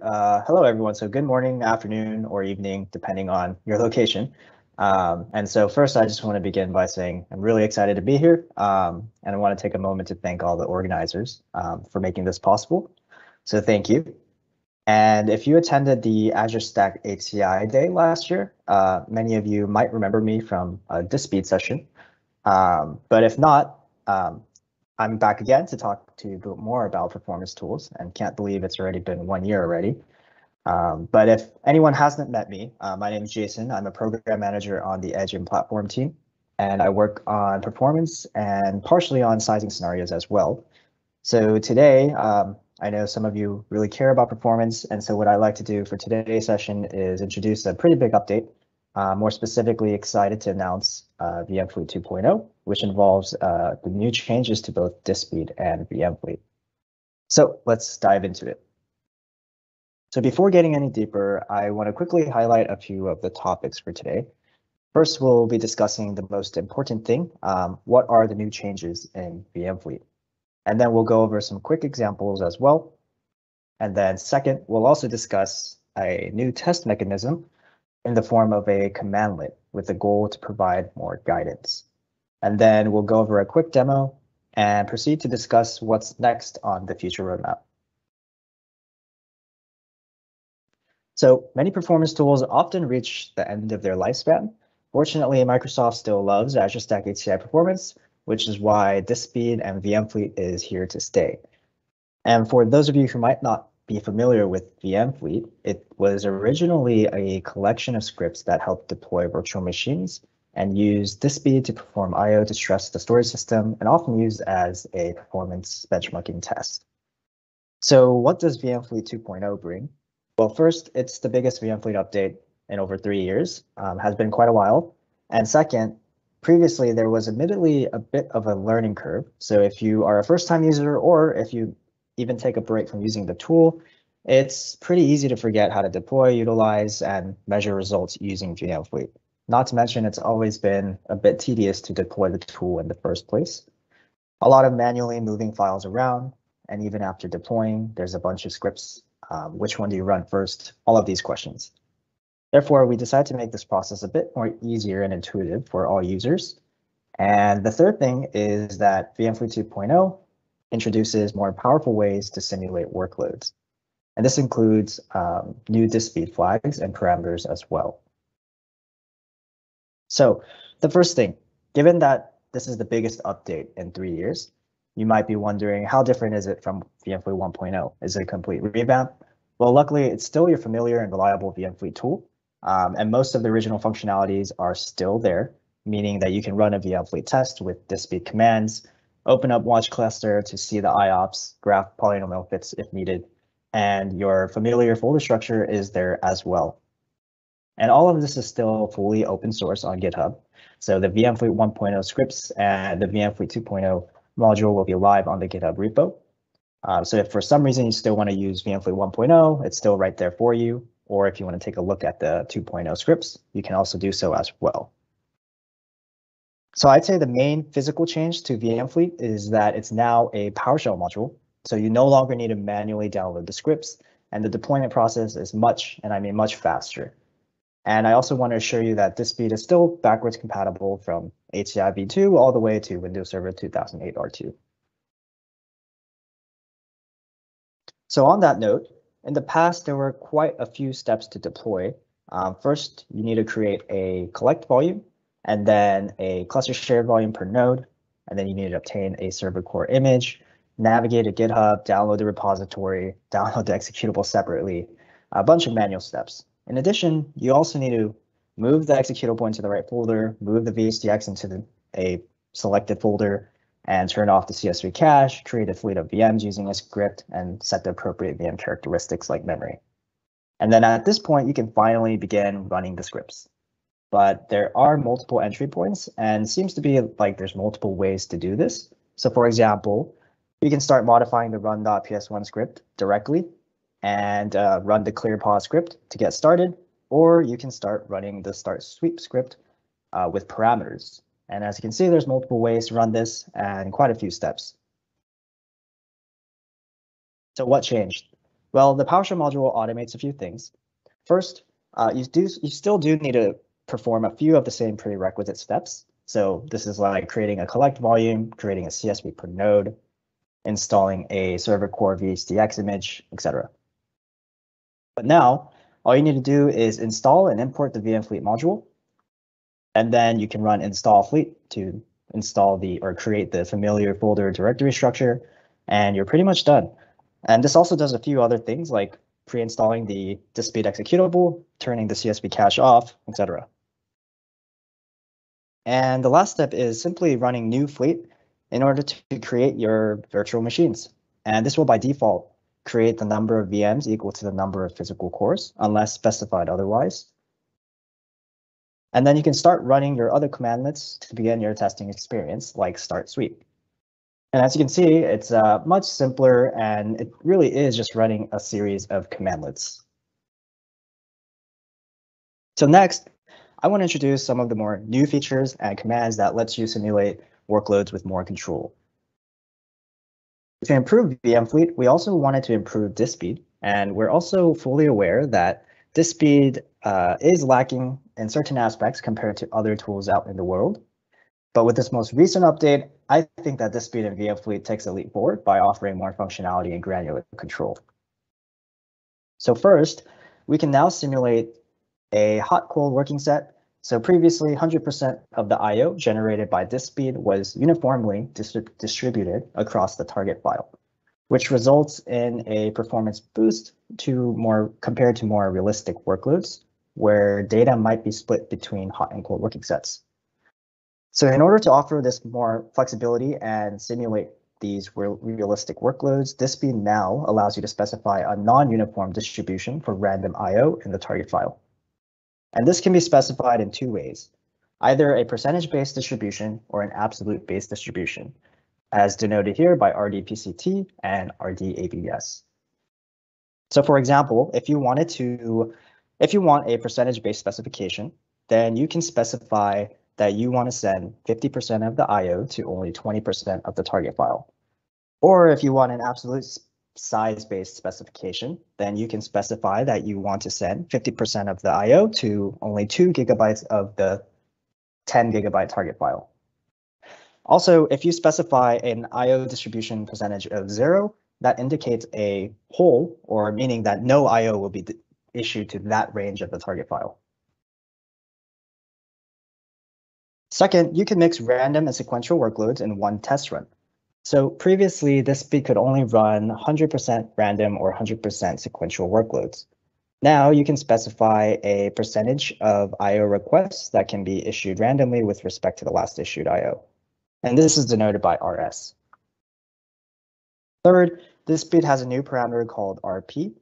Uh, hello, everyone. So good morning, afternoon, or evening, depending on your location. Um, and so first, I just want to begin by saying I'm really excited to be here. Um, and I want to take a moment to thank all the organizers um, for making this possible. So thank you. And if you attended the Azure Stack HCI day last year, uh, many of you might remember me from a DiskSpd session. Um, but if not, um, I'm back again to talk to you more about performance tools and can't believe it's already been one year already. Um, but if anyone hasn't met me, uh, my name is Jason. I'm a program manager on the Edge and platform team, and I work on performance and partially on sizing scenarios as well. So today, um, I know some of you really care about performance, and so what I like to do for today's session is introduce a pretty big update. Uh, more specifically, excited to announce uh, VM Fleet 2.0, which involves uh, the new changes to both DiskSpd and VM Fleet. So let's dive into it. So before getting any deeper, I want to quickly highlight a few of the topics for today. First, we'll be discussing the most important thing. Um, what are the new changes in VM Fleet? And then we'll go over some quick examples as well. And then second, we'll also discuss a new test mechanism in the form of a commandlet with the goal to provide more guidance. And then we'll go over a quick demo and proceed to discuss what's next on the future roadmap. So many performance tools often reach the end of their lifespan. Fortunately, Microsoft still loves Azure Stack HCI performance, which is why DiskSpd and VM Fleet is here to stay. And for those of you who might not be familiar with VM Fleet, it was originally a collection of scripts that helped deploy virtual machines and use DiskSpd to perform I.O. to stress the storage system and often used as a performance benchmarking test. So what does VM Fleet 2.0 bring? Well, first, it's the biggest VM Fleet update in over three years, um, has been quite a while. And second, previously there was admittedly a bit of a learning curve. So if you are a first time user or if you even take a break from using the tool, it's pretty easy to forget how to deploy, utilize, and measure results using VM Fleet. Not to mention, it's always been a bit tedious to deploy the tool in the first place. A lot of manually moving files around, and even after deploying, there's a bunch of scripts um, which one do you run first? All of these questions. Therefore, we decided to make this process a bit more easier and intuitive for all users. And the third thing is that VMfleet 2.0 introduces more powerful ways to simulate workloads. And this includes um, new DiskSpd flags and parameters as well. So the first thing, given that this is the biggest update in three years, you might be wondering how different is it from VMfleet 1.0? Is it a complete revamp? Well, luckily, it's still your familiar and reliable VMfleet tool, um, and most of the original functionalities are still there, meaning that you can run a VMfleet test with disk speed commands, open up watch cluster to see the IOPS, graph polynomial fits if needed, and your familiar folder structure is there as well. And all of this is still fully open source on GitHub. So the VMfleet 1.0 scripts and the VMfleet 2.0 module will be live on the GitHub repo. Uh, so if for some reason you still want to use VMfleet 1.0, it's still right there for you. Or if you want to take a look at the 2.0 scripts, you can also do so as well. So I'd say the main physical change to VM Fleet is that it's now a PowerShell module. So you no longer need to manually download the scripts and the deployment process is much, and I mean much faster. And I also want to assure you that DiskSpd is still backwards compatible from HCI v2 all the way to Windows Server 2008 R2. So on that note, in the past, there were quite a few steps to deploy. Um, first, you need to create a collect volume and then a cluster shared volume per node. And then you need to obtain a server core image, navigate to GitHub, download the repository, download the executable separately, a bunch of manual steps. In addition, you also need to move the executable into the right folder, move the VHDX into the, a selected folder, and turn off the CSV cache, create a fleet of VMs using a script, and set the appropriate VM characteristics like memory. And then at this point, you can finally begin running the scripts. But there are multiple entry points and seems to be like there's multiple ways to do this. So for example, you can start modifying the run.ps1 script directly and uh, run the clear pause script to get started, or you can start running the start sweep script uh, with parameters. And as you can see, there's multiple ways to run this and quite a few steps. So what changed? Well, the PowerShell module automates a few things. First, uh, you do you still do need to perform a few of the same prerequisite steps. So this is like creating a collect volume, creating a CSV per node, installing a server core VHDX image, etc. But now all you need to do is install and import the VM Fleet module. And then you can run install fleet to install the or create the familiar folder directory structure, and you're pretty much done. And this also does a few other things like pre-installing the DiskSpd executable, turning the CSV cache off, etc. And the last step is simply running new fleet in order to create your virtual machines. And this will by default create the number of VMs equal to the number of physical cores unless specified otherwise. And then you can start running your other commandlets to begin your testing experience like start sweep. And as you can see, it's uh, much simpler and it really is just running a series of commandlets. So next, I want to introduce some of the more new features and commands that lets you simulate workloads with more control. To improve VM Fleet, we also wanted to improve DiskSpd, and we're also fully aware that DiskSpd uh, is lacking in certain aspects compared to other tools out in the world. But with this most recent update, I think that DiskSpd in VM Fleet takes a leap forward by offering more functionality and granular control. So first, we can now simulate a hot cold working set. So previously 100% of the IO generated by DiskSpd was uniformly distributed across the target file, which results in a performance boost to more compared to more realistic workloads where data might be split between hot and cold working sets. So in order to offer this more flexibility and simulate these realistic workloads, DiskSpd now allows you to specify a non-uniform distribution for random IO in the target file. And this can be specified in two ways, either a percentage-based distribution or an absolute-based distribution, as denoted here by RDPCT and RDABS. So for example, if you wanted to, if you want a percentage-based specification, then you can specify that you want to send 50% of the IO to only 20% of the target file. Or if you want an absolute size-based specification, then you can specify that you want to send 50% of the I.O. to only 2 gigabytes of the 10 gigabyte target file. Also, if you specify an I.O. distribution percentage of 0, that indicates a hole, or meaning that no I.O. will be issued to that range of the target file. Second, you can mix random and sequential workloads in one test run. So previously, DiskSpd could only run 100% random or 100% sequential workloads. Now you can specify a percentage of I.O. requests that can be issued randomly with respect to the last issued I.O. And this is denoted by RS. Third, DiskSpd has a new parameter called RP,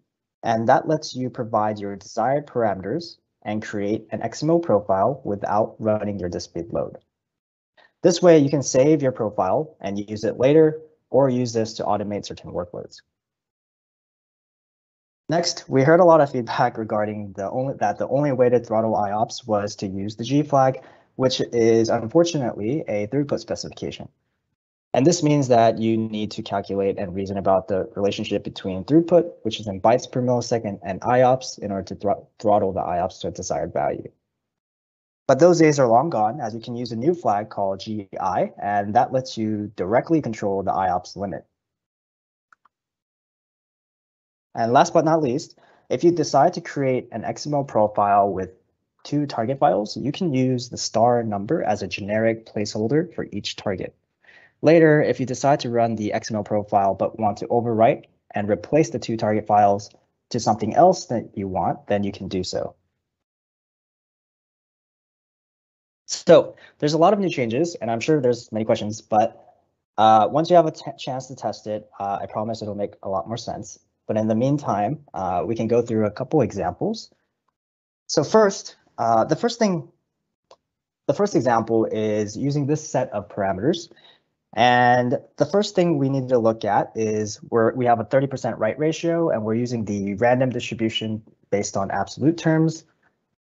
and that lets you provide your desired parameters and create an XML profile without running your DiskSpd load. This way you can save your profile and use it later or use this to automate certain workloads. Next, we heard a lot of feedback regarding the only that the only way to throttle IOPS was to use the G flag, which is unfortunately a throughput specification. And this means that you need to calculate and reason about the relationship between throughput, which is in bytes per millisecond, and IOPS in order to thr throttle the IOPS to a desired value. But those days are long gone as you can use a new flag called GI, and that lets you directly control the IOPS limit. And last but not least, if you decide to create an XML profile with two target files, you can use the star number as a generic placeholder for each target. Later, if you decide to run the XML profile but want to overwrite and replace the two target files to something else that you want, then you can do so. So there's a lot of new changes, and I'm sure there's many questions, but uh, once you have a chance to test it, uh, I promise it'll make a lot more sense. But in the meantime, uh, we can go through a couple examples. So first, uh, the first thing, the first example is using this set of parameters. And the first thing we need to look at is where we have a 30% write ratio, and we're using the random distribution based on absolute terms.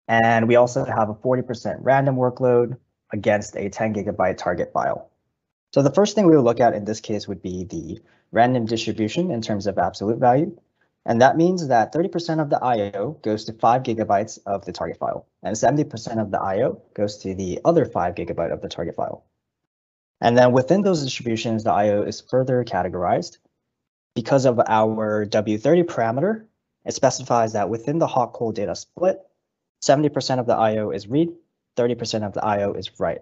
And we also have a 40% random workload against a 10 gigabyte target file. So the first thing we would look at in this case would be the random distribution in terms of absolute value. And that means that 30% of the IO goes to 5 gigabytes of the target file, and 70% of the IO goes to the other 5 gigabyte of the target file. And then within those distributions, the IO is further categorized. Because of our W30 parameter, it specifies that within the hot cold data split, 70% of the IO is read, 30% of the IO is write.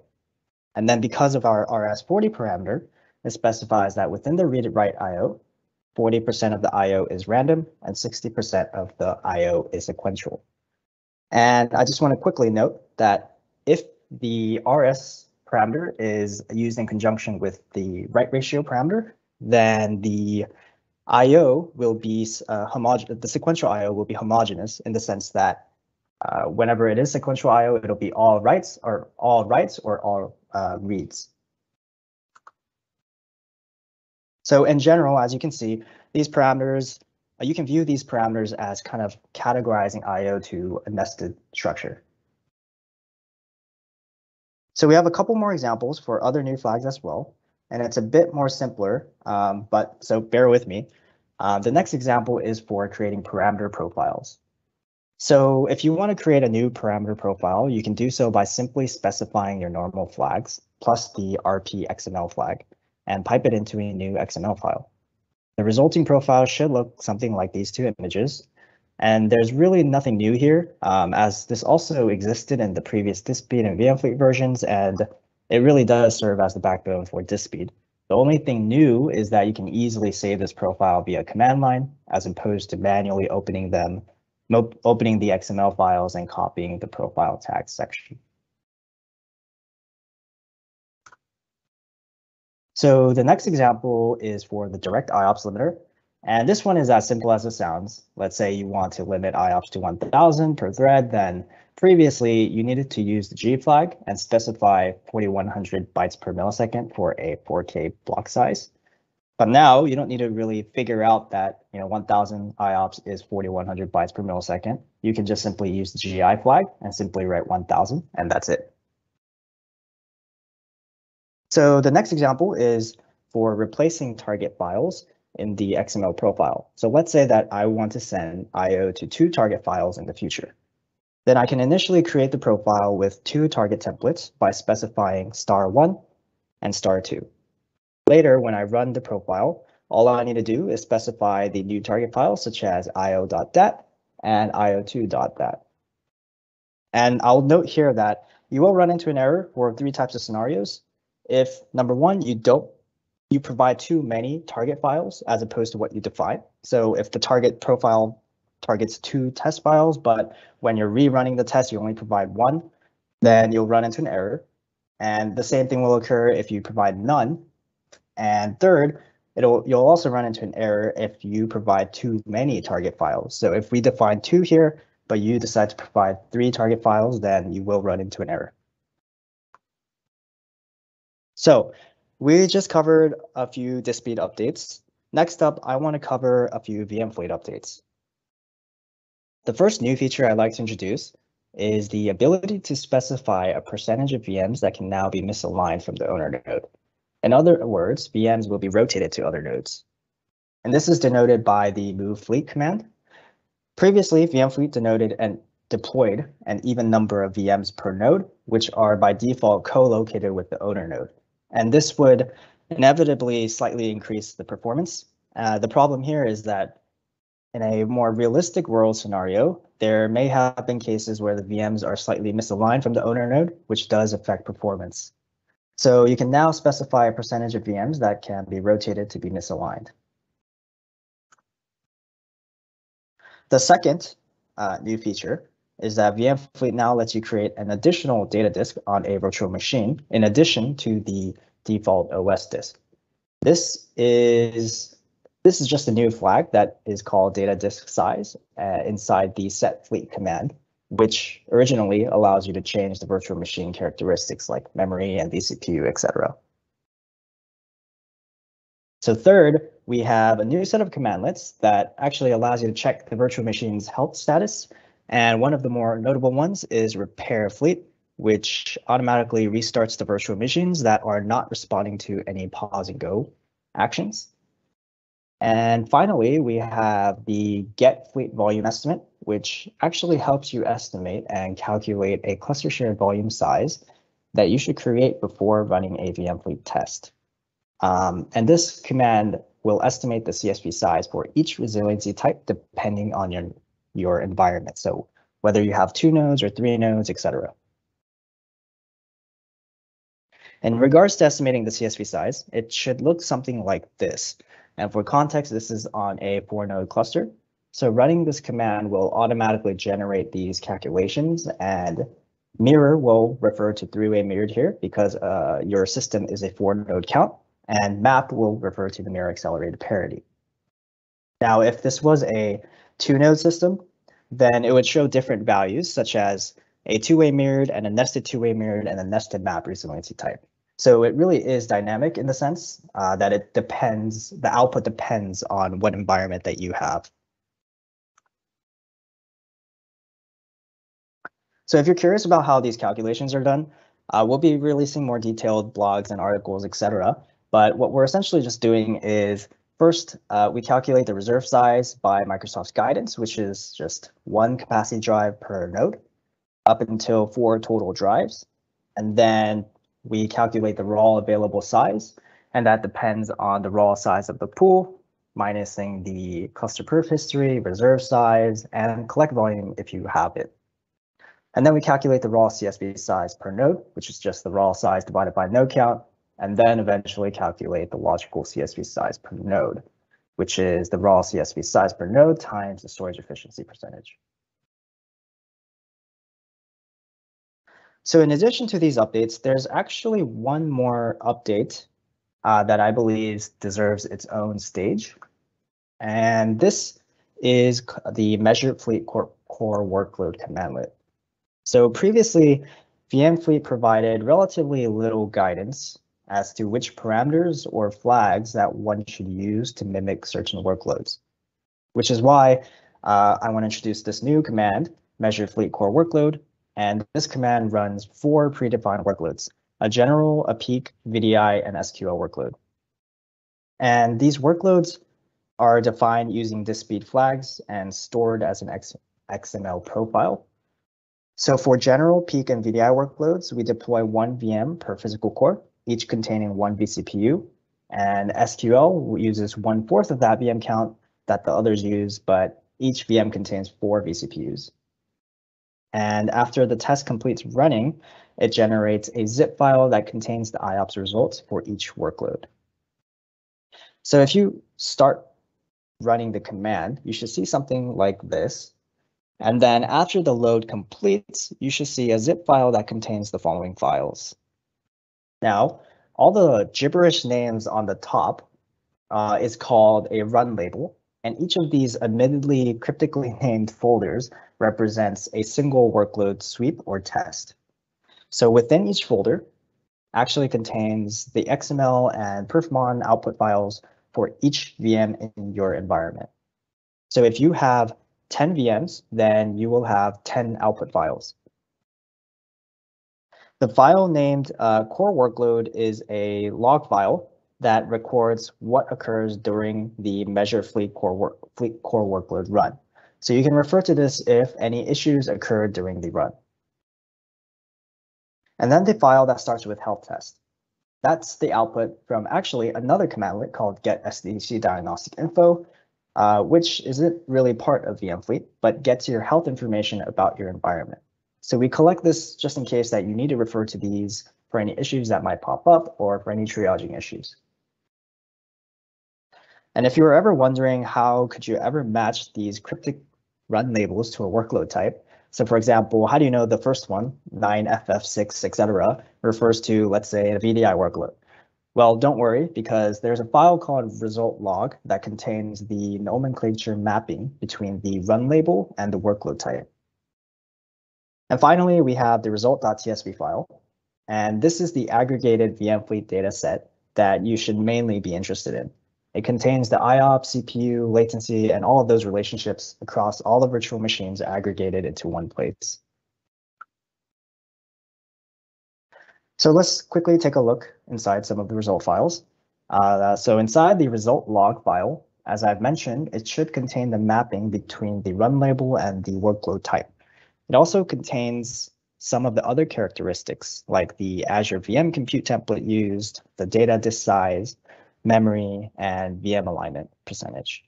And then because of our RS40 parameter, it specifies that within the read write IO, 40% of the IO is random and 60% of the IO is sequential. And I just want to quickly note that if the RS parameter is used in conjunction with the write ratio parameter, then the IO will be uh. The sequential IO will be homogeneous in the sense that uh, whenever it is sequential IO, it'll be all writes or all writes or all uh, reads. So in general, as you can see, these parameters, uh, you can view these parameters as kind of categorizing IO to a nested structure. So we have a couple more examples for other new flags as well, and it's a bit more simpler, um, but so bear with me. Uh, the next example is for creating parameter profiles. So if you want to create a new parameter profile, you can do so by simply specifying your normal flags plus the RP XML flag and pipe it into a new XML file. The resulting profile should look something like these two images. And there's really nothing new here, um, as this also existed in the previous DiskSpd and VMFleet versions, and it really does serve as the backbone for DiskSpd. The only thing new is that you can easily save this profile via command line, as opposed to manually opening them, opening the XML files and copying the profile tag section. So the next example is for the direct IOPS limiter. And this one is as simple as it sounds. Let's say you want to limit IOPS to 1000 per thread, then previously you needed to use the G flag and specify 4100 bytes per millisecond for a 4K block size. But now you don't need to really figure out that you know 1000 IOPS is 4100 bytes per millisecond. You can just simply use the GI flag and simply write 1000 and that's it. So the next example is for replacing target files in the XML profile. So let's say that I want to send IO to two target files in the future. Then I can initially create the profile with two target templates by specifying star one and star two. Later, when I run the profile, all I need to do is specify the new target files such as io.dat and io2.dat. And I'll note here that you will run into an error for three types of scenarios if number one, you don't you provide too many target files as opposed to what you define. So if the target profile targets two test files, but when you're rerunning the test, you only provide one, then you'll run into an error. And the same thing will occur if you provide none. And third, it'll you'll also run into an error if you provide too many target files. So if we define two here, but you decide to provide three target files, then you will run into an error. So we just covered a few DiskSpd updates. Next up, I want to cover a few VM fleet updates. The first new feature I'd like to introduce is the ability to specify a percentage of VMs that can now be misaligned from the owner node. In other words, VMs will be rotated to other nodes. And this is denoted by the move fleet command. Previously, VM fleet denoted and deployed an even number of VMs per node, which are by default co-located with the owner node and this would inevitably slightly increase the performance. Uh, the problem here is that in a more realistic world scenario, there may have been cases where the VMs are slightly misaligned from the owner node, which does affect performance. So you can now specify a percentage of VMs that can be rotated to be misaligned. The second uh, new feature is that VM Fleet now lets you create an additional data disk on a virtual machine in addition to the default OS disk. This is this is just a new flag that is called data disk size uh, inside the set fleet command, which originally allows you to change the virtual machine characteristics like memory and vCPU, etc. So third, we have a new set of commandlets that actually allows you to check the virtual machine's health status and one of the more notable ones is repair fleet, which automatically restarts the virtual machines that are not responding to any pause and go actions. And finally, we have the get fleet volume estimate, which actually helps you estimate and calculate a cluster shared volume size that you should create before running a VM fleet test. Um, and this command will estimate the CSV size for each resiliency type depending on your, your environment. So whether you have two nodes or three nodes, etc. In regards to estimating the CSV size, it should look something like this. And for context, this is on a four node cluster. So running this command will automatically generate these calculations and mirror will refer to three-way mirrored here because uh, your system is a four node count and map will refer to the mirror accelerated parity. Now, if this was a two node system, then it would show different values such as a two-way mirrored and a nested two-way mirrored and a nested map resiliency type. So it really is dynamic in the sense uh, that it depends, the output depends on what environment that you have. So if you're curious about how these calculations are done, uh, we'll be releasing more detailed blogs and articles, etc. But what we're essentially just doing is first, uh, we calculate the reserve size by Microsoft's guidance, which is just one capacity drive per node up until four total drives. And then we calculate the raw available size, and that depends on the raw size of the pool, minusing the cluster perf history, reserve size, and collect volume if you have it. And then we calculate the raw CSV size per node, which is just the raw size divided by node count, and then eventually calculate the logical CSV size per node, which is the raw CSV size per node times the storage efficiency percentage. So in addition to these updates, there's actually one more update uh, that I believe deserves its own stage. And this is the measured fleet core, core workload commandlet. So previously, VM Fleet provided relatively little guidance as to which parameters or flags that one should use to mimic certain workloads, which is why uh, I want to introduce this new command, measure fleet core workload, and this command runs four predefined workloads, a general, a peak, VDI, and SQL workload. And these workloads are defined using DiskSpd flags and stored as an XML profile. So for general peak and VDI workloads, we deploy one VM per physical core, each containing one vCPU. And SQL uses one fourth of that VM count that the others use, but each VM contains four vCPUs. And after the test completes running, it generates a zip file that contains the IOPS results for each workload. So if you start running the command, you should see something like this. And then after the load completes, you should see a zip file that contains the following files. Now, all the gibberish names on the top uh, is called a run label, and each of these admittedly cryptically named folders represents a single workload sweep or test. So within each folder actually contains the XML and perfmon output files for each VM in your environment. So if you have 10 VMs, then you will have 10 output files. The file named uh, core workload is a log file that records what occurs during the measure fleet core, work, fleet core workload run. So you can refer to this if any issues occur during the run. And then the file that starts with health test. That's the output from actually another commandlet called get SDC diagnostic info, uh, which isn't really part of VM Fleet, but gets your health information about your environment. So we collect this just in case that you need to refer to these for any issues that might pop up or for any triaging issues. And if you were ever wondering how could you ever match these cryptic run labels to a workload type, so for example, how do you know the first one, 9FF6, etc., refers to, let's say, a VDI workload? Well, don't worry, because there's a file called result log that contains the nomenclature mapping between the run label and the workload type. And finally, we have the result.tsv file. And this is the aggregated VM fleet data set that you should mainly be interested in. It contains the IOPS, CPU, latency, and all of those relationships across all the virtual machines aggregated into one place. So let's quickly take a look inside some of the result files. Uh, so inside the result log file, as I've mentioned, it should contain the mapping between the run label and the workload type. It also contains some of the other characteristics like the Azure VM compute template used, the data disk size, memory, and VM alignment percentage.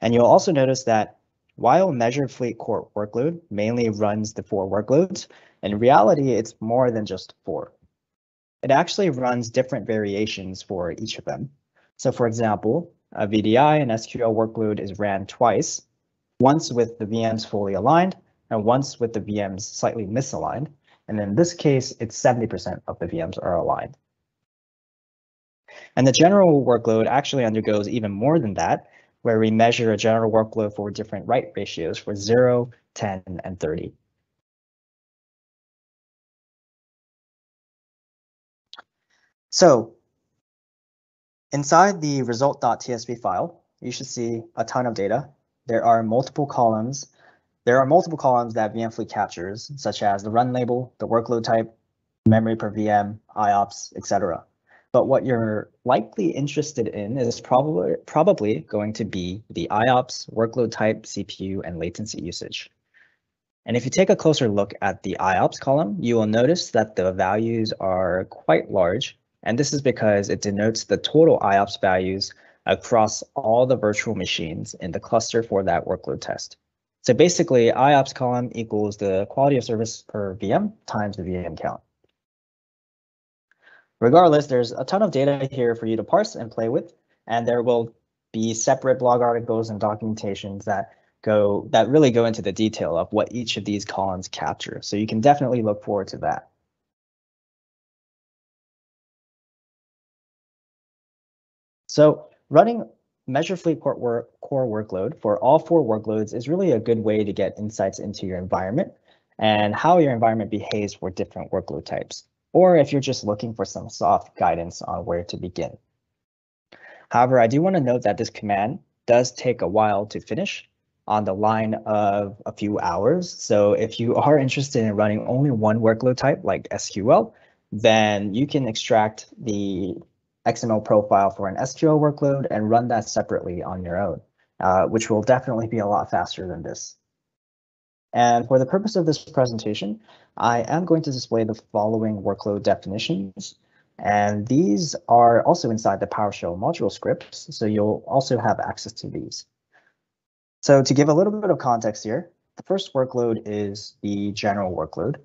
And you'll also notice that while measured fleet core workload mainly runs the four workloads, in reality, it's more than just four. It actually runs different variations for each of them. So for example, a VDI and SQL workload is ran twice, once with the VMs fully aligned and once with the VMs slightly misaligned. And in this case, it's 70% of the VMs are aligned. And the general workload actually undergoes even more than that, where we measure a general workload for different write ratios for 0, 10, and 30. So inside the result.tsv file, you should see a ton of data. There are multiple columns. There are multiple columns that VMfleet captures, such as the run label, the workload type, memory per VM, IOPS, etc. But what you're likely interested in is probably probably going to be the IOPS, workload type, CPU, and latency usage. And if you take a closer look at the IOPS column, you will notice that the values are quite large and this is because it denotes the total IOPS values across all the virtual machines in the cluster for that workload test. So basically, IOPS column equals the quality of service per VM times the VM count. Regardless, there's a ton of data here for you to parse and play with, and there will be separate blog articles and documentations that go that really go into the detail of what each of these columns capture. So you can definitely look forward to that. So running Measure Fleet Core, core workload for all four workloads is really a good way to get insights into your environment and how your environment behaves for different workload types, or if you're just looking for some soft guidance on where to begin. However, I do want to note that this command does take a while to finish on the line of a few hours. So if you are interested in running only one workload type like SQL, then you can extract the XML profile for an SQL workload and run that separately on your own, uh, which will definitely be a lot faster than this. And for the purpose of this presentation, I am going to display the following workload definitions. And these are also inside the PowerShell module scripts, so you'll also have access to these. So to give a little bit of context here, the first workload is the general workload.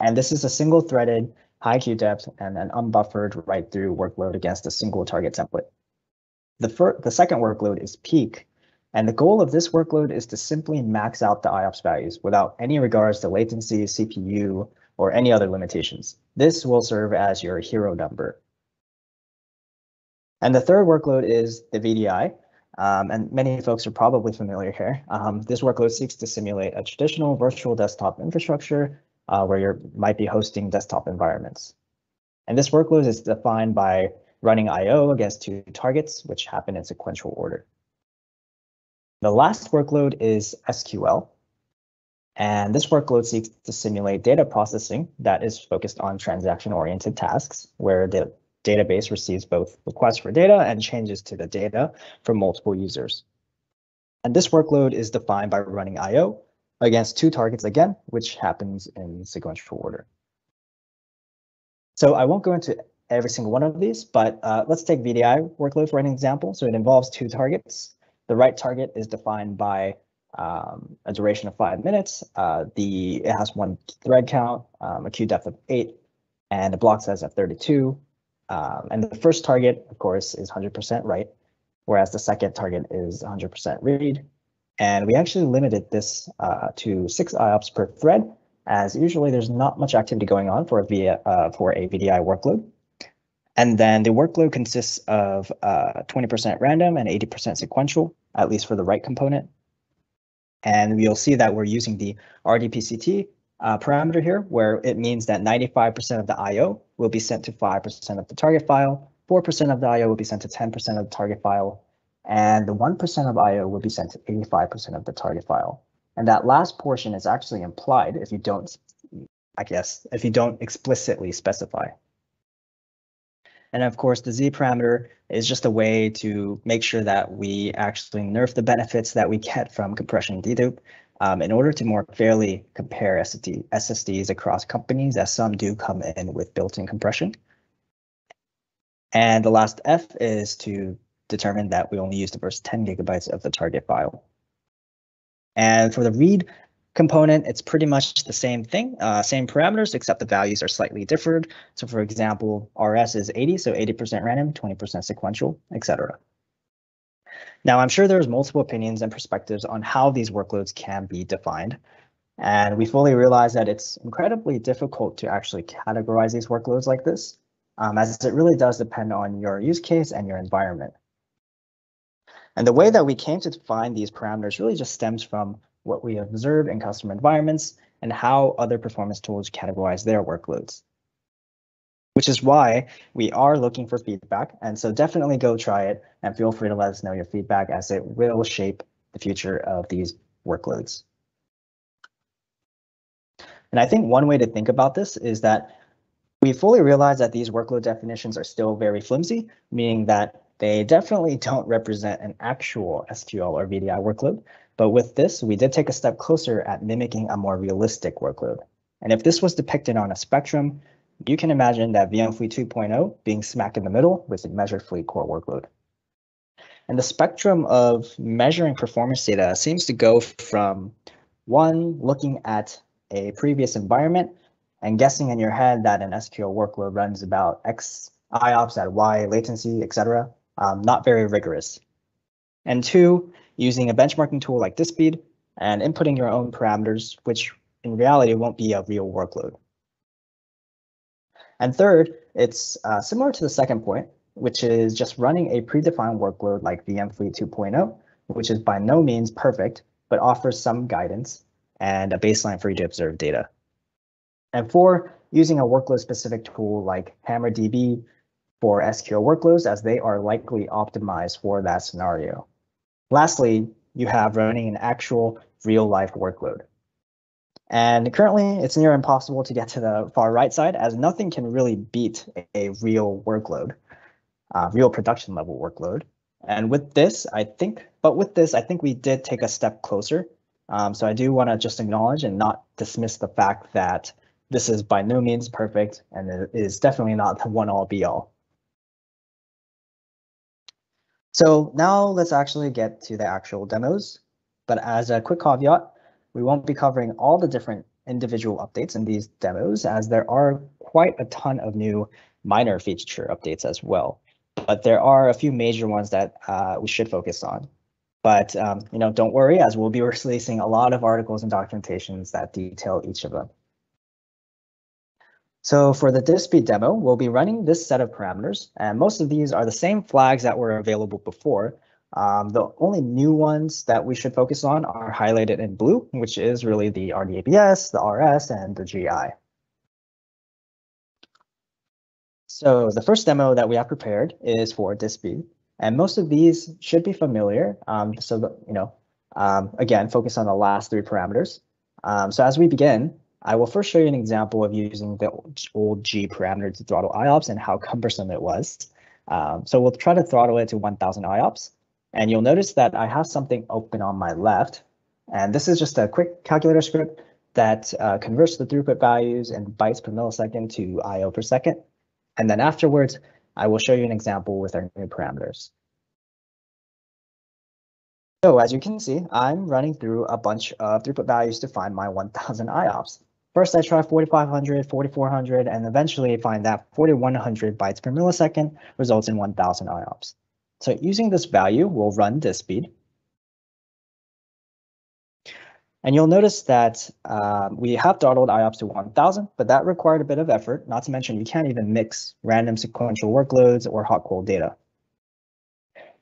And this is a single threaded high queue depth, and an unbuffered write-through workload against a single target template. The, the second workload is peak, and the goal of this workload is to simply max out the IOPS values without any regards to latency, CPU, or any other limitations. This will serve as your hero number. And the third workload is the VDI, um, and many folks are probably familiar here. Um, this workload seeks to simulate a traditional virtual desktop infrastructure uh, where you might be hosting desktop environments. And this workload is defined by running IO against two targets, which happen in sequential order. The last workload is SQL. And this workload seeks to simulate data processing that is focused on transaction-oriented tasks, where the database receives both requests for data and changes to the data from multiple users. And this workload is defined by running IO against two targets again, which happens in sequential order. So I won't go into every single one of these, but uh, let's take VDI workload for an example. So it involves two targets. The right target is defined by um, a duration of five minutes. Uh, the It has one thread count, um, a queue depth of eight, and a block size of 32. Um, and the first target, of course, is 100% write, whereas the second target is 100% read. And we actually limited this uh, to six IOPS per thread, as usually there's not much activity going on for a, uh, for a VDI workload. And then the workload consists of 20% uh, random and 80% sequential, at least for the write component. And you'll see that we're using the RDPCT uh, parameter here, where it means that 95% of the IO will be sent to 5% of the target file, 4% of the IO will be sent to 10% of the target file, and the 1% of IO will be sent to 85% of the target file. And that last portion is actually implied if you don't, I guess, if you don't explicitly specify. And of course, the Z parameter is just a way to make sure that we actually nerf the benefits that we get from compression dedupe um, in order to more fairly compare SSD, SSDs across companies, as some do come in with built-in compression. And the last F is to determine that we only use the first 10 gigabytes of the target file. And for the read component, it's pretty much the same thing, uh, same parameters, except the values are slightly different. So for example, RS is 80, so 80% random, 20% sequential, etc. Now, I'm sure there's multiple opinions and perspectives on how these workloads can be defined. And we fully realize that it's incredibly difficult to actually categorize these workloads like this, um, as it really does depend on your use case and your environment. And the way that we came to define these parameters really just stems from what we observe in customer environments and how other performance tools categorize their workloads. Which is why we are looking for feedback. And so definitely go try it and feel free to let us know your feedback as it will shape the future of these workloads. And I think one way to think about this is that we fully realize that these workload definitions are still very flimsy, meaning that they definitely don't represent an actual SQL or VDI workload, but with this, we did take a step closer at mimicking a more realistic workload. And if this was depicted on a spectrum, you can imagine that VM Fleet 2.0 being smack in the middle with the measured fleet core workload. And the spectrum of measuring performance data seems to go from one, looking at a previous environment and guessing in your head that an SQL workload runs about X IOPS at Y latency, etc um, not very rigorous. And two, using a benchmarking tool like DiskSpd and inputting your own parameters, which in reality won't be a real workload. And third, it's uh, similar to the second point, which is just running a predefined workload like VMFleet 2.0, which is by no means perfect, but offers some guidance and a baseline for you to observe data. And four, using a workload specific tool like HammerDB for SQL workloads as they are likely optimized for that scenario. Lastly, you have running an actual real life workload. And currently it's near impossible to get to the far right side as nothing can really beat a real workload, real production level workload. And with this, I think, but with this, I think we did take a step closer. Um, so I do want to just acknowledge and not dismiss the fact that this is by no means perfect and it is definitely not the one all be all. So now let's actually get to the actual demos. But as a quick caveat, we won't be covering all the different individual updates in these demos as there are quite a ton of new minor feature updates as well. But there are a few major ones that uh, we should focus on. But um, you know, don't worry, as we'll be releasing a lot of articles and documentations that detail each of them. So for the DiskSpd demo, we'll be running this set of parameters, and most of these are the same flags that were available before. Um, the only new ones that we should focus on are highlighted in blue, which is really the RDABS, the RS, and the GI. So the first demo that we have prepared is for DiskSpd, and most of these should be familiar. Um, so, you know, um, again, focus on the last three parameters. Um, so as we begin, I will first show you an example of using the old G parameter to throttle IOPS and how cumbersome it was. Um, so we'll try to throttle it to 1000 IOPS. And you'll notice that I have something open on my left. And this is just a quick calculator script that uh, converts the throughput values in bytes per millisecond to IO per second. And then afterwards, I will show you an example with our new parameters. So as you can see, I'm running through a bunch of throughput values to find my 1000 IOPS. First, I try 4500, 4400, and eventually find that 4100 bytes per millisecond results in 1000 IOPS. So using this value, we'll run this DiskSpd. And you'll notice that uh, we have throttled IOPS to 1000, but that required a bit of effort, not to mention you can't even mix random sequential workloads or hot cold data.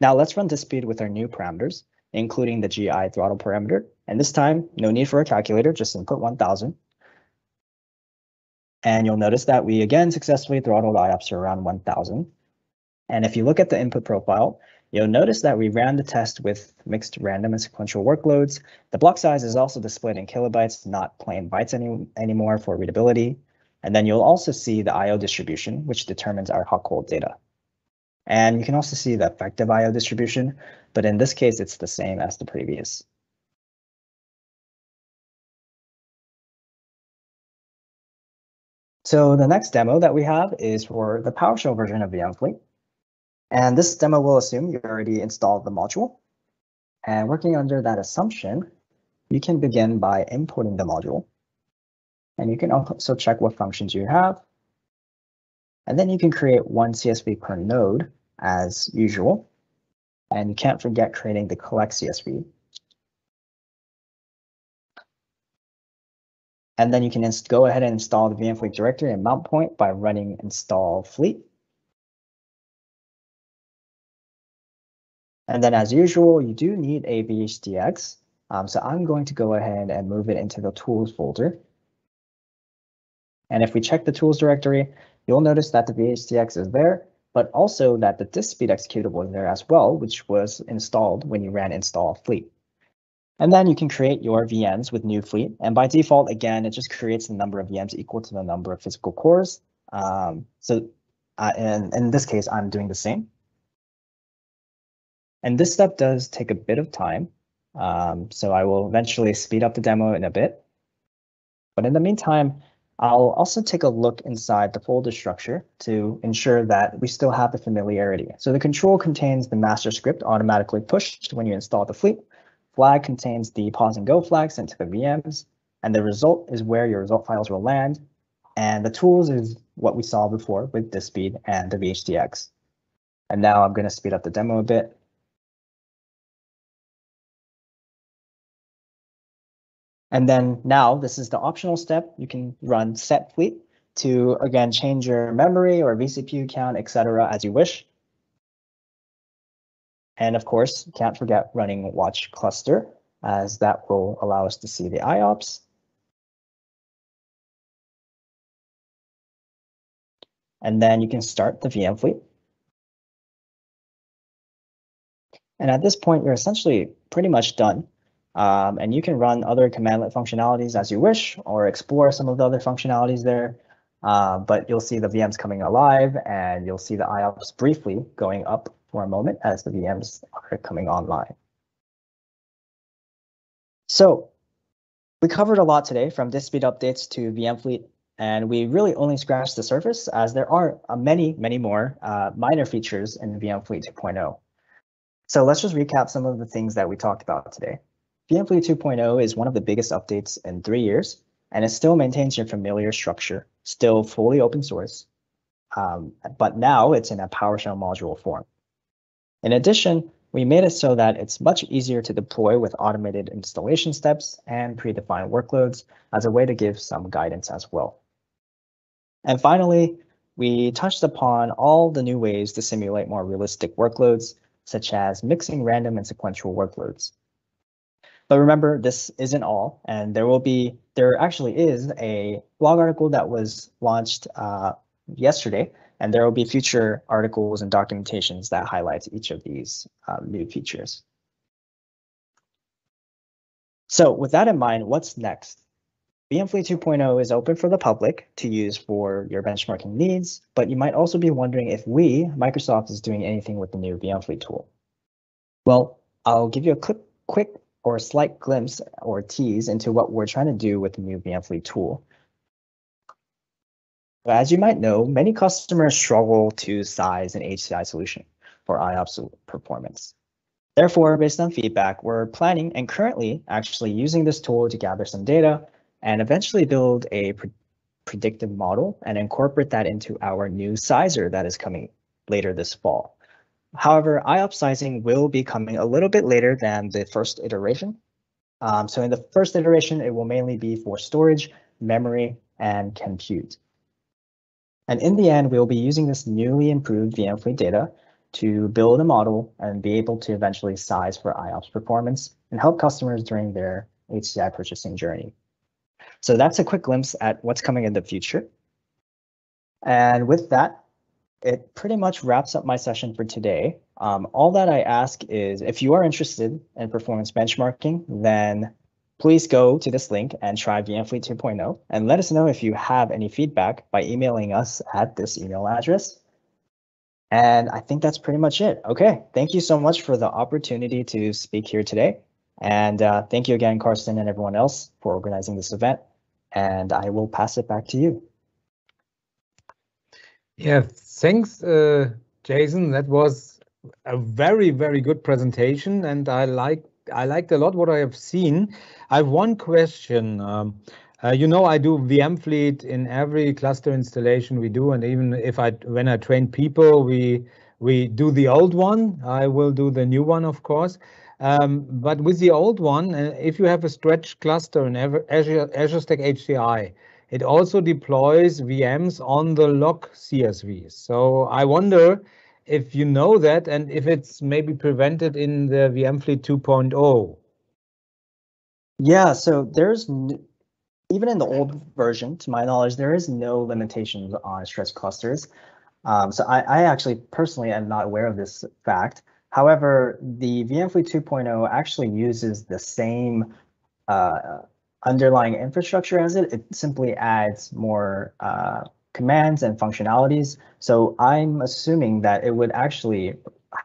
Now let's run this DiskSpd with our new parameters, including the GI throttle parameter. And this time, no need for a calculator, just input 1000. And you'll notice that we again successfully throttled IOPS to around 1000. And if you look at the input profile, you'll notice that we ran the test with mixed random and sequential workloads. The block size is also displayed in kilobytes, not plain bytes any, anymore for readability. And then you'll also see the IO distribution, which determines our hot cold data. And you can also see the effective IO distribution, but in this case, it's the same as the previous. So the next demo that we have is for the PowerShell version of VMFleet. And this demo will assume you already installed the module. And working under that assumption, you can begin by importing the module. And you can also check what functions you have. And then you can create one CSV per node as usual. And you can't forget creating the collect CSV. And then you can go ahead and install the VM Fleet directory and mount point by running install fleet. And then as usual, you do need a VHDX. Um, so I'm going to go ahead and move it into the tools folder. And if we check the tools directory, you'll notice that the VHDX is there, but also that the DiskSpd executable is there as well, which was installed when you ran install fleet. And then you can create your VMs with new fleet. And by default, again, it just creates the number of VMs equal to the number of physical cores. Um, so uh, in, in this case, I'm doing the same. And this step does take a bit of time. Um, so I will eventually speed up the demo in a bit. But in the meantime, I'll also take a look inside the folder structure to ensure that we still have the familiarity. So the control contains the master script automatically pushed when you install the fleet. Flag contains the pause and go flags into the VMs, and the result is where your result files will land. And the tools is what we saw before with the speed and the VHDX. And now I'm going to speed up the demo a bit. And then now this is the optional step. You can run set fleet to again change your memory or vCPU count, etc. as you wish. And of course, can't forget running watch cluster as that will allow us to see the IOPS. And then you can start the VM fleet. And at this point, you're essentially pretty much done. Um, and you can run other commandlet functionalities as you wish or explore some of the other functionalities there. Uh, but you'll see the VMs coming alive and you'll see the IOPS briefly going up for a moment as the VMs are coming online. So we covered a lot today from DiskSpd updates to VM fleet, and we really only scratched the surface as there are uh, many, many more uh, minor features in VM fleet 2.0. So let's just recap some of the things that we talked about today. VM fleet 2.0 is one of the biggest updates in three years, and it still maintains your familiar structure, still fully open source, um, but now it's in a PowerShell module form. In addition, we made it so that it's much easier to deploy with automated installation steps and predefined workloads as a way to give some guidance as well. And finally, we touched upon all the new ways to simulate more realistic workloads, such as mixing random and sequential workloads. But remember, this isn't all, and there will be, there actually is a blog article that was launched uh, yesterday and there will be future articles and documentations that highlights each of these um, new features. So with that in mind, what's next? VMFleet 2.0 is open for the public to use for your benchmarking needs, but you might also be wondering if we, Microsoft, is doing anything with the new VMFleet tool. Well, I'll give you a quick, quick or slight glimpse or tease into what we're trying to do with the new VMFleet tool. As you might know, many customers struggle to size an HCI solution for IOPS performance. Therefore, based on feedback, we're planning and currently actually using this tool to gather some data and eventually build a pre predictive model and incorporate that into our new sizer that is coming later this fall. However, IOPS sizing will be coming a little bit later than the first iteration. Um, so in the first iteration, it will mainly be for storage, memory, and compute. And in the end, we'll be using this newly improved VMfleet data to build a model and be able to eventually size for IOPS performance and help customers during their HCI purchasing journey. So that's a quick glimpse at what's coming in the future. And with that, it pretty much wraps up my session for today. Um, all that I ask is if you are interested in performance benchmarking, then Please go to this link and try VMfleet 2.0 and let us know if you have any feedback by emailing us at this email address. And I think that's pretty much it. Okay, thank you so much for the opportunity to speak here today. And uh, thank you again, Carsten and everyone else for organizing this event. And I will pass it back to you. Yeah, thanks, uh, Jason. That was a very, very good presentation, and I like I liked a lot what I have seen. I have one question. Um, uh, you know, I do VM fleet in every cluster installation we do, and even if I when I train people, we we do the old one. I will do the new one, of course. Um, but with the old one, uh, if you have a stretch cluster in Azure, Azure Stack HCI, it also deploys VMs on the log CSVs. So I wonder if you know that and if it's maybe prevented in the VM Fleet 2.0. Yeah, so there's even in the old version, to my knowledge, there is no limitations on stretch clusters. Um, so I, I, actually personally am not aware of this fact. However, the VM Fleet 2.0 actually uses the same uh, underlying infrastructure as it. It simply adds more uh, commands and functionalities. So I'm assuming that it would actually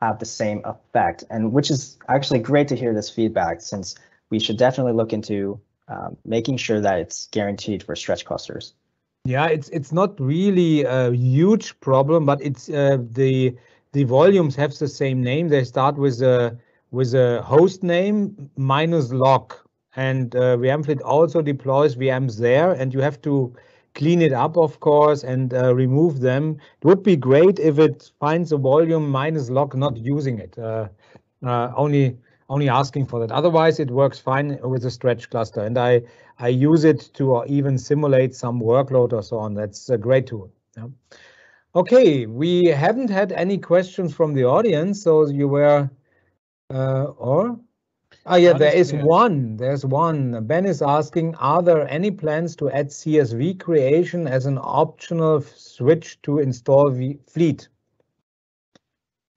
have the same effect, and which is actually great to hear this feedback since we should definitely look into um, making sure that it's guaranteed for stretch clusters. Yeah, it's it's not really a huge problem, but it's uh, the the volumes have the same name. They start with a with a host name minus log and uh, VMfleet also deploys VMs there, and you have to clean it up, of course, and uh, remove them. It would be great if it finds a volume minus log not using it, uh, uh, only only asking for that. Otherwise, it works fine with a stretch cluster, and I I use it to even simulate some workload or so on. That's a great tool. Yeah. Okay, we haven't had any questions from the audience, so you were, uh, or Oh, yeah, there is one. There's one. Ben is asking, are there any plans to add CSV creation as an optional switch to install v Fleet?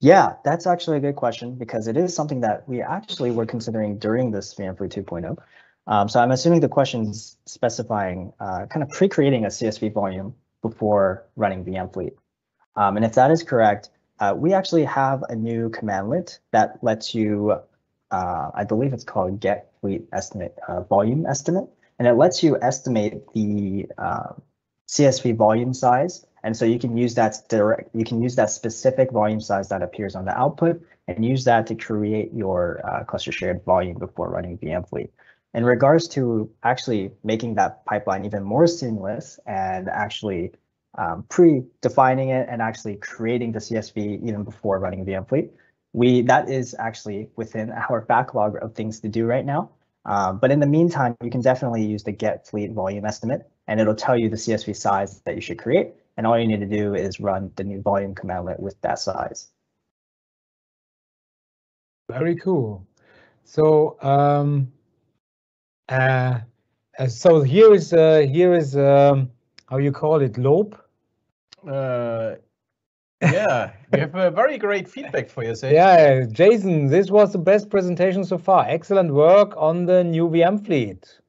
Yeah, that's actually a good question because it is something that we actually were considering during this VMfleet 2.0. Um, so I'm assuming the question's specifying uh, kind of pre-creating a CSV volume before running VMfleet. Um, and if that is correct, uh, we actually have a new commandlet that lets you uh, I believe it's called get fleet estimate uh, volume estimate, and it lets you estimate the uh, CSV volume size. And so you can use that direct, you can use that specific volume size that appears on the output and use that to create your uh, cluster shared volume before running VM fleet. In regards to actually making that pipeline even more seamless and actually um, pre-defining it and actually creating the CSV even before running VM fleet, we that is actually within our backlog of things to do right now. Um, but in the meantime, you can definitely use the get fleet volume estimate, and it'll tell you the CSV size that you should create. And all you need to do is run the new volume commandlet with that size. Very cool. So um, uh, uh so here is uh, here is um, how you call it lope. Uh, yeah, we have a very great feedback for you. Say. Yeah, Jason, this was the best presentation so far. Excellent work on the new VM fleet.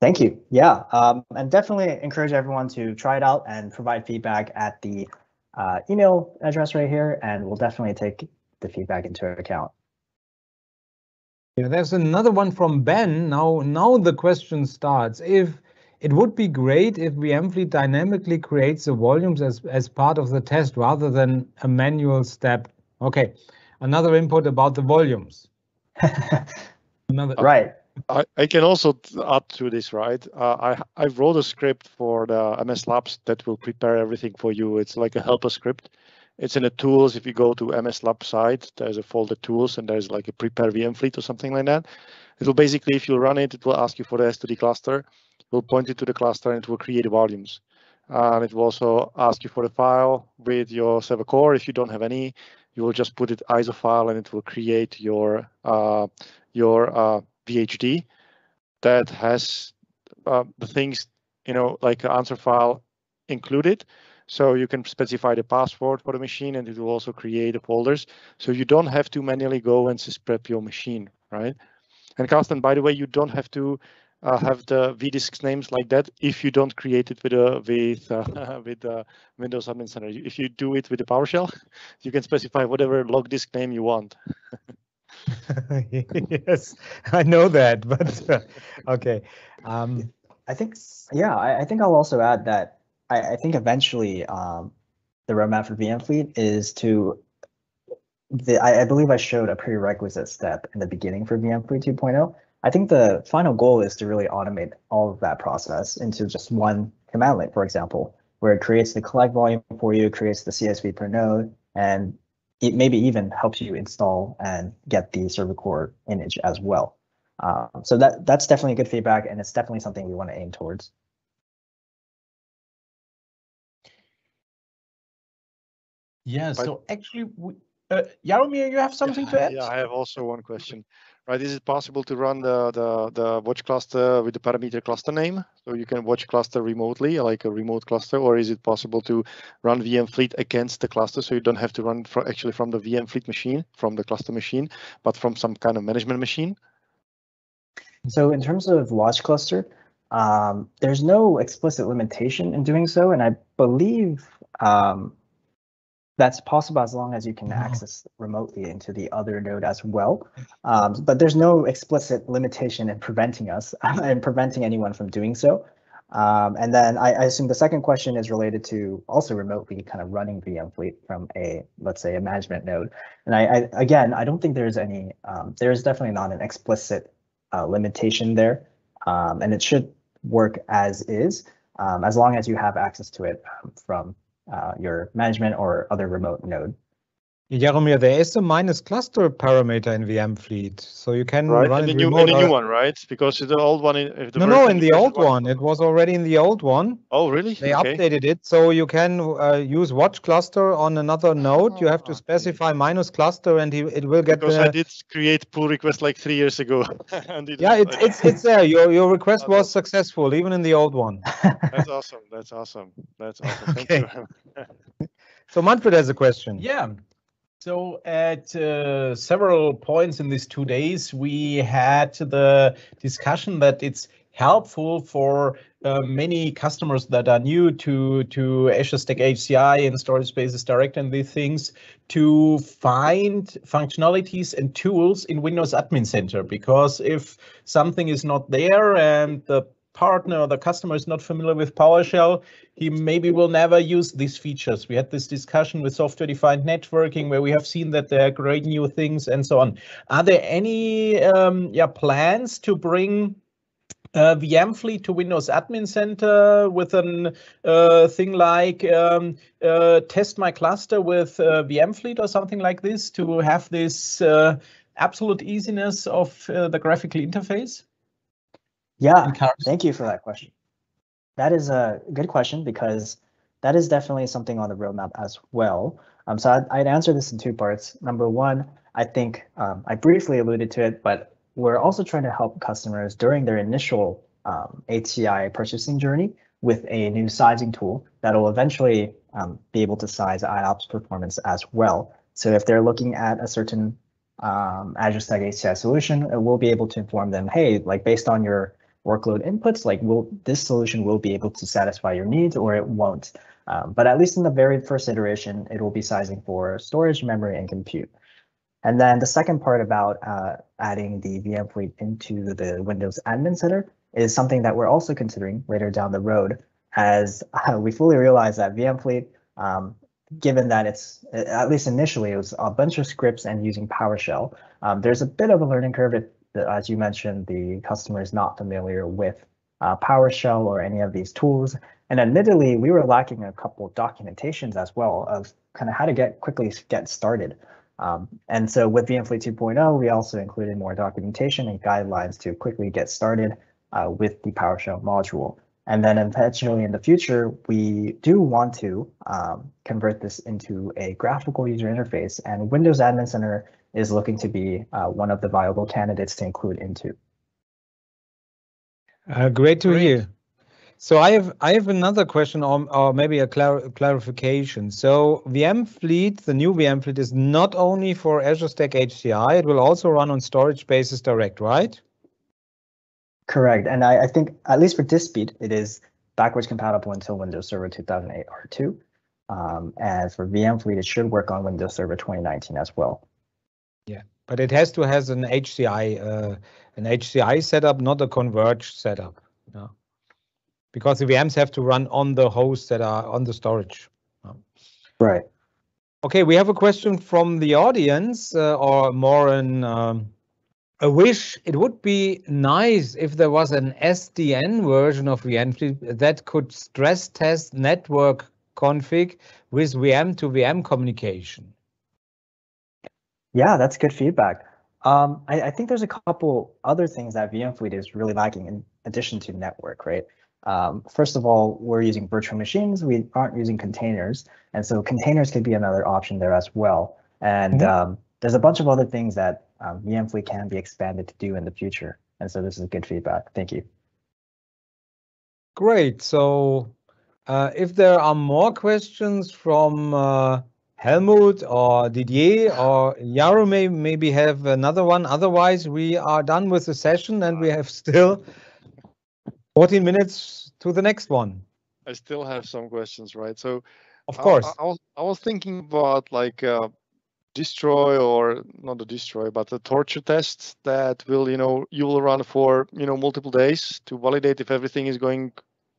Thank you. Yeah, um, and definitely encourage everyone to try it out and provide feedback at the uh, email address right here, and we'll definitely take the feedback into account. Yeah, there's another one from Ben. Now, now the question starts. If it would be great if VMfleet dynamically creates the volumes as, as part of the test rather than a manual step. Okay, another input about the volumes. another right. I, I can also add to this, right? Uh, I I wrote a script for the MS Labs that will prepare everything for you. It's like a helper script. It's in the tools. If you go to MS Lab site, there's a folder tools and there's like a prepare VM fleet or something like that. It will basically, if you run it, it will ask you for the S2D cluster will point you to the cluster and it will create volumes. And it will also ask you for the file with your server core. If you don't have any, you will just put it ISO file and it will create your uh, your uh, VHD that has uh, the things, you know, like answer file included. So you can specify the password for the machine and it will also create the folders. So you don't have to manually go and prep your machine, right? And Carsten, by the way, you don't have to uh, have the vdisk names like that if you don't create it with a with uh, with the Windows Admin Center. If you do it with the PowerShell, you can specify whatever log disk name you want. yes, I know that, but uh, okay. Um, I think, yeah, I, I, think I'll also add that I, I think eventually um, the roadmap for VM Fleet is to the I, I, believe I showed a prerequisite step in the beginning for VM Fleet 2.0. I think the final goal is to really automate all of that process into just one command line, for example, where it creates the collect volume for you, creates the CSV per node, and it maybe even helps you install and get the server core image as well. Um, so that that's definitely good feedback, and it's definitely something we want to aim towards. Yeah, so actually, we, uh, Jaromir, you have something yeah, to add? Yeah, I have also one question. Right, is it possible to run the, the, the watch cluster with the parameter cluster name? So you can watch cluster remotely, like a remote cluster, or is it possible to run VM Fleet against the cluster so you don't have to run for actually from the VM Fleet machine, from the cluster machine, but from some kind of management machine? So in terms of watch cluster, um, there's no explicit limitation in doing so, and I believe um, that's possible as long as you can access remotely into the other node as well. Um, but there's no explicit limitation in preventing us and preventing anyone from doing so. Um, and then I, I, assume the second question is related to also remotely kind of running VM Fleet from a, let's say, a management node. And I, I again, I don't think there's any, um, there's definitely not an explicit uh, limitation there. Um, and it should work as is, um, as long as you have access to it um, from uh, your management or other remote node. Jaromir, there is a minus cluster parameter in VM Fleet, so you can right. run in the new, in the new one, right? Because the old one. The no, no, in the old one, it was already in the old one. Oh, really? They okay. updated it, so you can uh, use watch cluster on another node. Oh, you have to specify minus cluster, and he, it will get. Because the... I did create pull request like three years ago. yeah, it's it's it's there. Your your request was successful, even in the old one. That's awesome. That's awesome. That's awesome. Thank okay. you. so Manfred has a question. Yeah. So at uh, several points in these two days, we had the discussion that it's helpful for uh, many customers that are new to to Azure Stack HCI and Storage Spaces Direct and these things to find functionalities and tools in Windows Admin Center. Because if something is not there and the partner or the customer is not familiar with PowerShell, he maybe will never use these features. We had this discussion with software-defined networking where we have seen that there are great new things and so on. Are there any um, yeah, plans to bring uh, VM Fleet to Windows Admin Center with a uh, thing like um, uh, test my cluster with uh, VM Fleet or something like this to have this uh, absolute easiness of uh, the graphical interface? Yeah, thank you for that question. That is a good question because that is definitely something on the roadmap as well. Um, so I'd, I'd answer this in two parts. Number one, I think um, I briefly alluded to it, but we're also trying to help customers during their initial um, HCI purchasing journey with a new sizing tool that will eventually um, be able to size IOPS performance as well. So if they're looking at a certain um, Azure Stack HCI solution, it will be able to inform them, hey, like based on your workload inputs, like will this solution will be able to satisfy your needs or it won't. Um, but at least in the very first iteration, it will be sizing for storage, memory, and compute. And then the second part about uh, adding the VM fleet into the Windows Admin Center is something that we're also considering later down the road, as uh, we fully realize that VM fleet, um, given that it's at least initially it was a bunch of scripts and using PowerShell, um, there's a bit of a learning curve as you mentioned, the customer is not familiar with uh, PowerShell or any of these tools. And admittedly, we were lacking a couple of documentations as well of kind of how to get quickly get started. Um, and so with VMfleet 2.0, we also included more documentation and guidelines to quickly get started uh, with the PowerShell module. And then eventually in the future, we do want to um, convert this into a graphical user interface and Windows Admin Center is looking to be uh, one of the viable candidates to include into. Uh, great to great. hear. So I have I have another question or, or maybe a clar clarification. So VM Fleet, the new VM Fleet is not only for Azure Stack HCI, it will also run on Storage Spaces Direct, right? Correct. And I, I think at least for DiskSpd, it is backwards compatible until Windows Server 2008 R2. Um, and for VM Fleet, it should work on Windows Server 2019 as well. Yeah, but it has to has an HCI uh, an HCI setup, not a converged setup. No. Because the VMs have to run on the hosts that are on the storage. No. Right. Okay, we have a question from the audience, uh, or more an um, a wish. It would be nice if there was an SDN version of VMfleet that could stress test network config with VM to VM communication. Yeah, that's good feedback. Um, I, I, think there's a couple other things that VMfleet is really lacking in addition to network, right? Um, first of all, we're using virtual machines. We aren't using containers. And so containers could be another option there as well. And mm -hmm. um, there's a bunch of other things that um, VMfleet can be expanded to do in the future. And so this is good feedback. Thank you. Great. So uh, if there are more questions from uh, Helmut or Didier or Yaro may maybe have another one. Otherwise, we are done with the session and we have still 14 minutes to the next one. I still have some questions, right? So, of course, I, I, was, I was thinking about like uh, destroy or not a destroy, but the torture test that will, you know, you will run for, you know, multiple days to validate if everything is going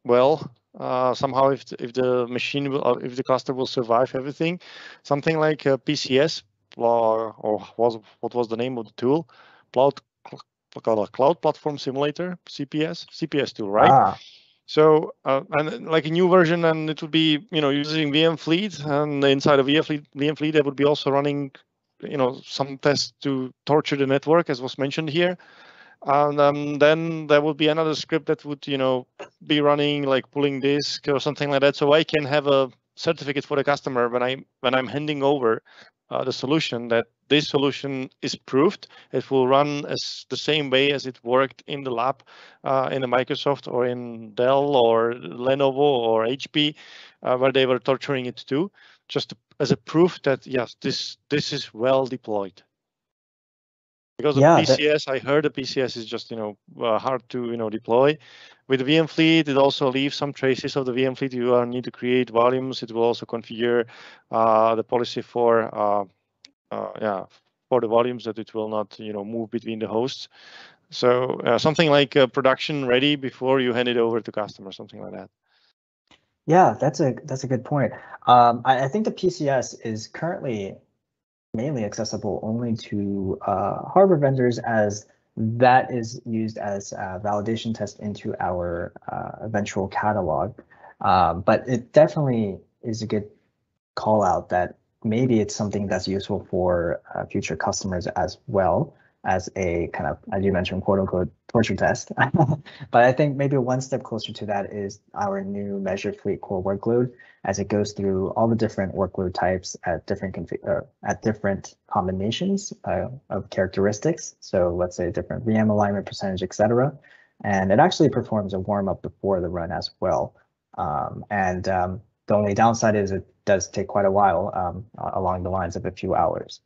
well uh, somehow if the, if the machine will, if the cluster will survive everything, something like uh, PCS or, or was what was the name of the tool, cloud cloud platform simulator CPS CPS tool, right? Ah. So uh, and like a new version, and it would be you know using VM Fleet, and inside of VM Fleet, VM Fleet, they would be also running you know some tests to torture the network, as was mentioned here and um, then there would be another script that would you know be running like pulling disk or something like that. So i can have a certificate for the customer when i when i'm handing over uh, the solution that this solution is proved. It will run as the same way as it worked in the lab uh, in a microsoft or in dell or lenovo or hp uh, where they were torturing it too just as a proof that yes this this is well deployed because of yeah, PCS, that... I heard the PCS is just you know uh, hard to you know deploy. With the VM fleet, it also leaves some traces of the VM fleet. You uh, need to create volumes. It will also configure uh, the policy for uh, uh, yeah for the volumes that it will not you know move between the hosts. So uh, something like production ready before you hand it over to customer, something like that. Yeah, that's a that's a good point. Um, I, I think the PCS is currently mainly accessible only to uh, hardware vendors as that is used as a validation test into our uh, eventual catalog. Um, but it definitely is a good call out that maybe it's something that's useful for uh, future customers as well as a kind of, as you mentioned, quote unquote, torture test. but I think maybe one step closer to that is our new measure fleet core workload as it goes through all the different workload types at different config uh, at different combinations uh, of characteristics. So let's say different VM alignment percentage, etc. And it actually performs a warm up before the run as well. Um, and um, the only downside is it does take quite a while um, along the lines of a few hours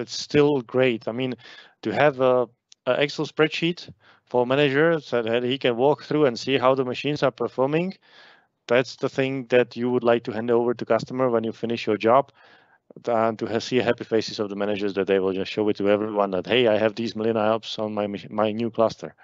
it's still great. I mean, to have a, a Excel spreadsheet for managers so that he can walk through and see how the machines are performing. That's the thing that you would like to hand over to customer when you finish your job and to see happy faces of the managers that they will just show it to everyone that, hey, I have these million IOPS on my, my new cluster.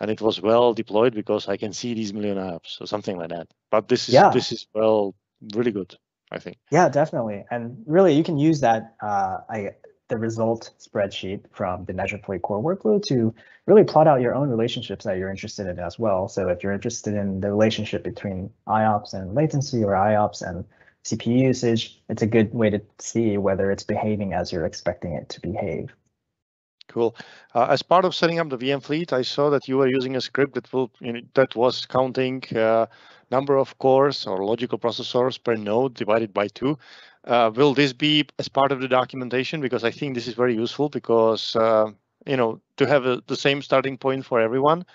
And it was well deployed because I can see these million IOPS or something like that. But this is yeah. this is well really good, I think. Yeah, definitely. And really you can use that uh, I the result spreadsheet from the Measure Fleet core workload to really plot out your own relationships that you're interested in as well. So if you're interested in the relationship between IOPS and latency or IOPS and CPU usage, it's a good way to see whether it's behaving as you're expecting it to behave. Cool. Uh, as part of setting up the VM fleet, I saw that you were using a script that will you know, that was counting uh, number of cores or logical processors per node divided by two. Uh, will this be as part of the documentation? Because I think this is very useful because, uh, you know, to have a, the same starting point for everyone,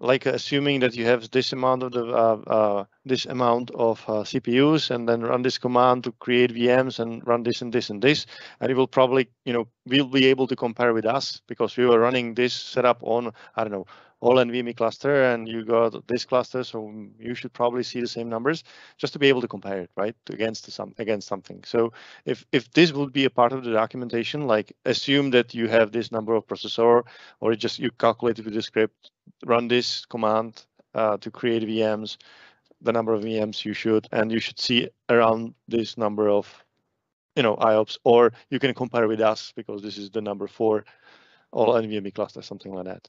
like assuming that you have this amount of the uh, uh this amount of uh, CPUs and then run this command to create VMs and run this and this and this, and it will probably, you know, we'll be able to compare with us because we were running this setup on, I don't know, all NVMe cluster and you got this cluster, so you should probably see the same numbers just to be able to compare it, right, against some against something. So if if this would be a part of the documentation, like assume that you have this number of processor, or just you calculate it with the script, run this command uh, to create VMs, the number of VMs you should, and you should see around this number of you know IOPS, or you can compare with us because this is the number for all NVMe cluster, something like that.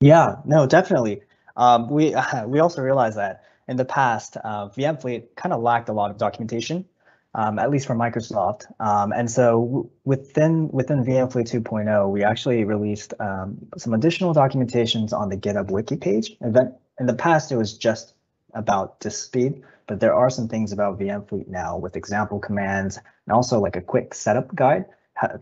Yeah, no, definitely. Um, we we also realized that in the past, uh, VMfleet kind of lacked a lot of documentation, um, at least for Microsoft. Um, and so within within VMfleet 2.0, we actually released um, some additional documentations on the GitHub wiki page. And then in the past, it was just about DiskSpd, but there are some things about VMfleet now with example commands and also like a quick setup guide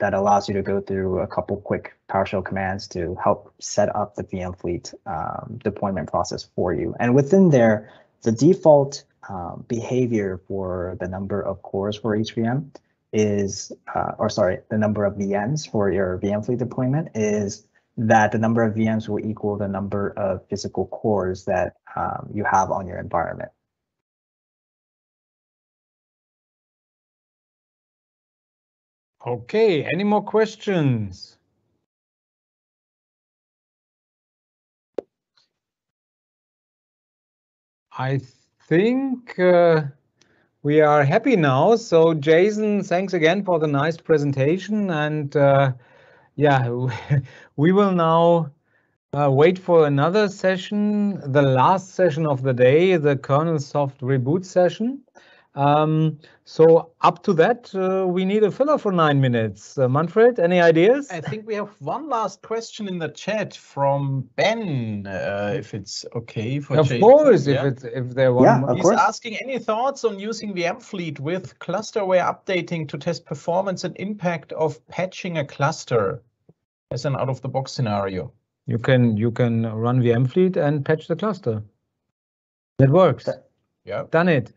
that allows you to go through a couple quick PowerShell commands to help set up the VM fleet um, deployment process for you. And within there, the default um, behavior for the number of cores for each VM is, uh, or sorry, the number of VMs for your VM fleet deployment is that the number of VMs will equal the number of physical cores that um, you have on your environment. Okay, any more questions? I think uh, we are happy now. So Jason, thanks again for the nice presentation. And uh, yeah, we will now uh, wait for another session, the last session of the day, the kernel soft reboot session. Um, so up to that, uh, we need a filler for nine minutes. Uh, Manfred, any ideas? I think we have one last question in the chat from Ben, uh, if it's okay for Of Jason, course, yeah? if it's if there one. Yeah, more- of He's course. asking any thoughts on using VM Fleet with cluster-aware updating to test performance and impact of patching a cluster as an out-of-the-box scenario. You can you can run VM fleet and patch the cluster. That works. Yeah. Done it.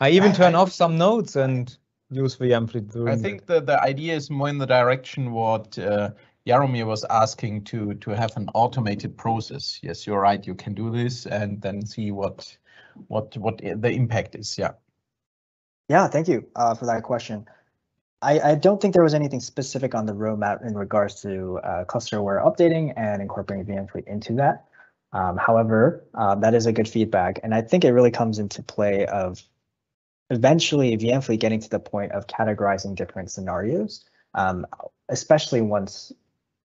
I even I- turn I- off some nodes and use VM fleet. I doing think the, the idea is more in the direction what uh, Jaromir was asking to to have an automated process. Yes, you're right. You can do this and then see what what what the impact is. Yeah. Yeah, thank you uh, for that question. I, I don't think there was anything specific on the roadmap in regards to uh, cluster-aware updating and incorporating VMfleet into that. Um, however, uh, that is a good feedback, and I think it really comes into play of eventually VMfleet getting to the point of categorizing different scenarios, um, especially once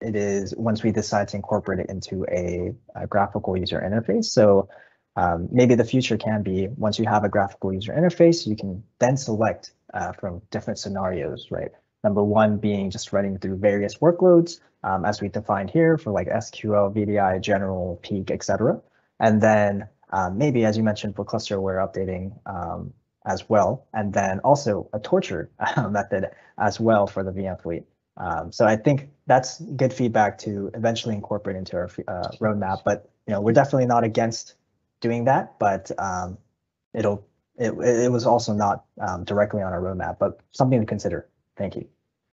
it is once we decide to incorporate it into a, a graphical user interface. So um, maybe the future can be once you have a graphical user interface, you can then select uh, from different scenarios, right? Number one being just running through various workloads, um, as we defined here for like SQL, VDI, general, peak, etc. And then um, maybe, as you mentioned, for cluster-aware updating um, as well, and then also a torture method as well for the VM fleet. Um, so I think that's good feedback to eventually incorporate into our uh, roadmap. But you know, we're definitely not against doing that, but um, it'll it, it was also not directly on our roadmap, but something to consider. Thank you.